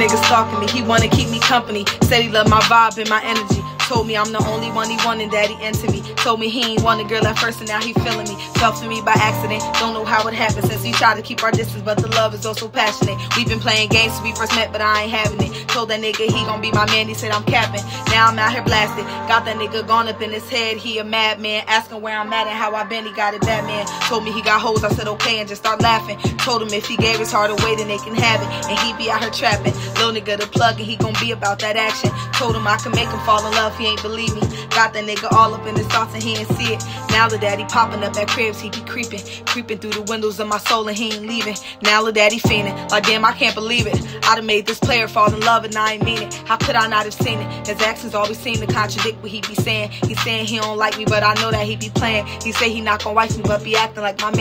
nigga stalking me, he wanna keep me company. Said he love my vibe and my energy. Told me I'm the only one he wanted he into me. Told me he ain't want a girl at first and now he feeling me. Fell for me by accident. Don't know how it happened since we tried to keep our distance, but the love is oh also passionate. We've been playing games since we first met, but I ain't having it. Told that nigga he gon' be my man. He said I'm capping. Now I'm out here blasted. Got that nigga gone up in his head. He a madman. Asking where I'm at and how I been. He got it bad man. Told me he got hoes. I said okay and just start laughing. Told him if he gave his heart away, then they can have it. And he be out here trapping. Little nigga the plug and he gon' be about that action. Told him I can make him fall in love. He ain't believe me. Got that nigga all up in his thoughts and he ain't see it. Now the daddy popping up at cribs, he be creeping, creeping through the windows of my soul and he ain't leaving. Now the daddy fiending, like damn, I can't believe it. I done made this player fall in love and I ain't mean it. How could I not have seen it? His actions always seem to contradict what he be saying. He saying he don't like me, but I know that he be playing. He say he not gonna wife me, but be acting like my man.